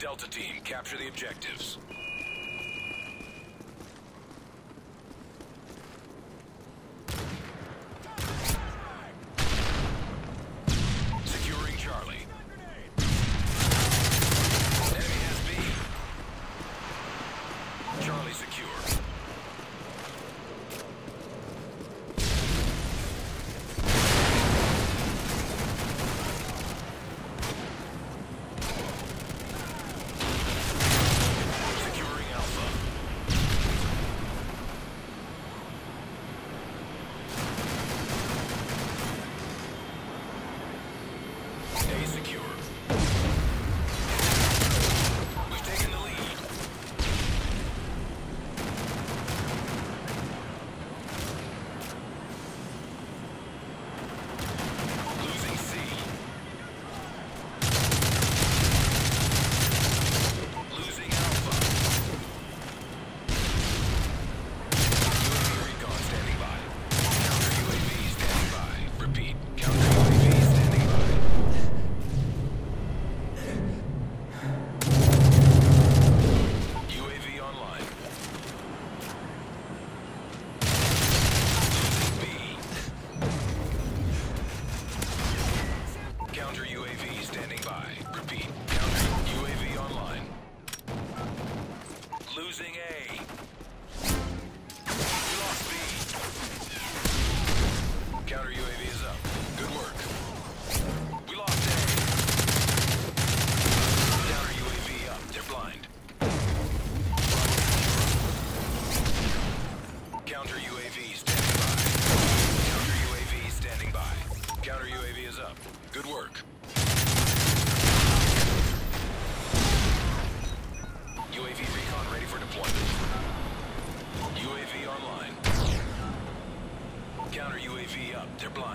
Delta team, capture the objectives.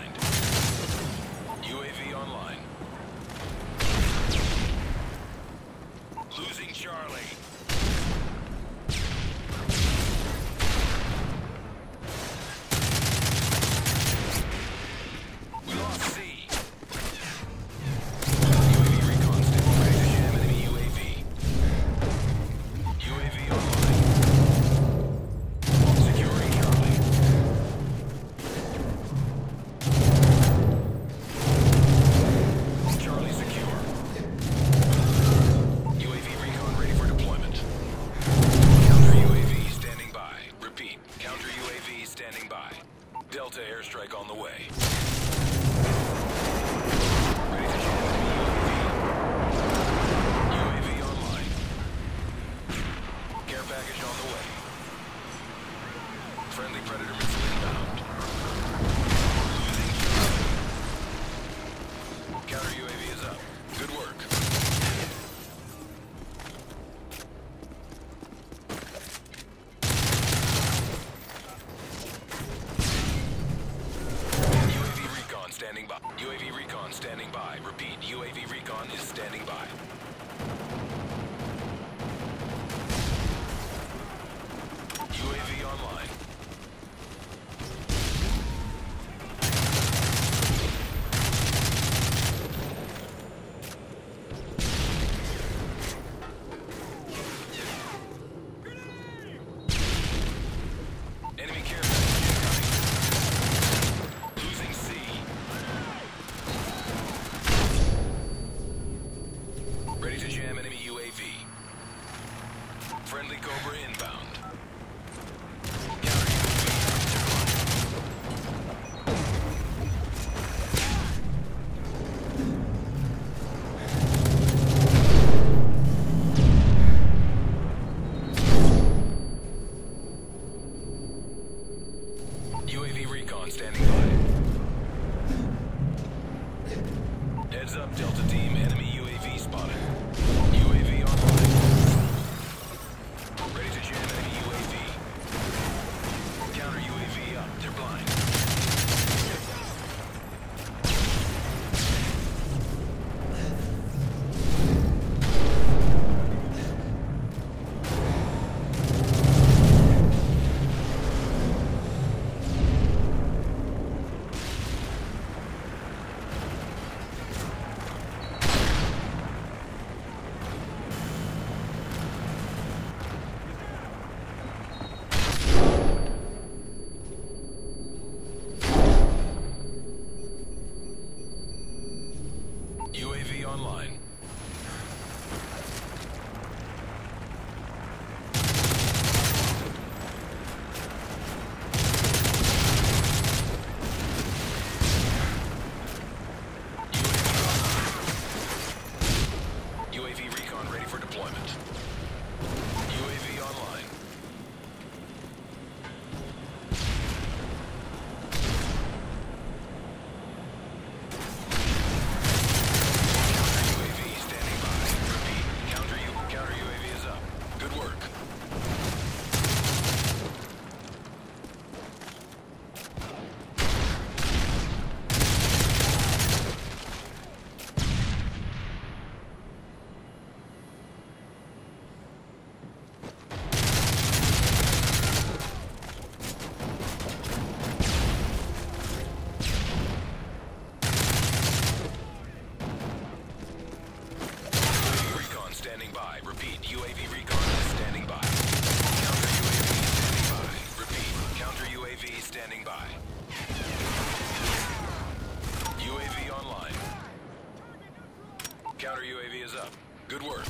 assigned. UAV online. Losing Charlie. Friendly Predator Delta team, enemy UAV spotted. Counter UAV is up. Good work.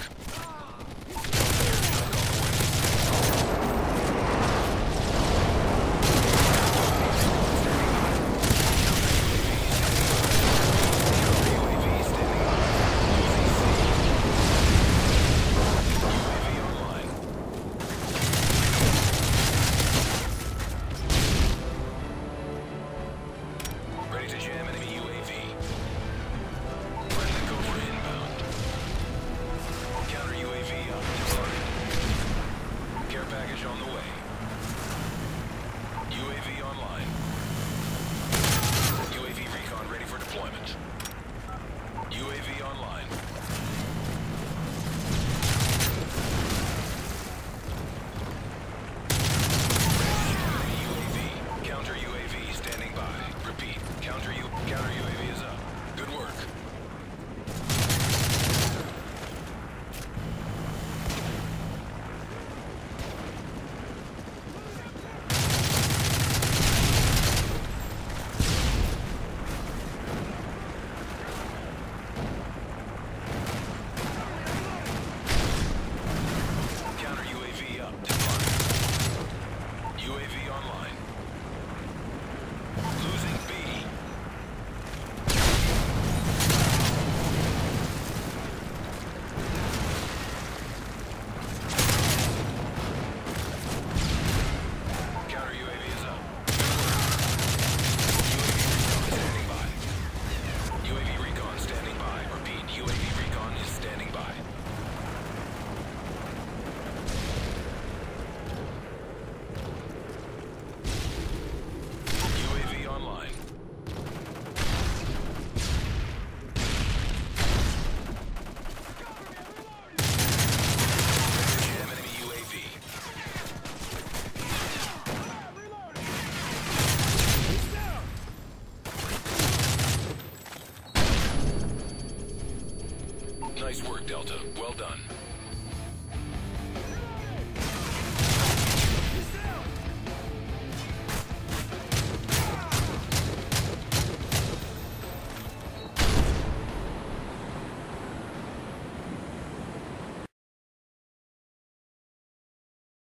Care package on the way. UAV online. UAV recon ready for deployment. UAV online.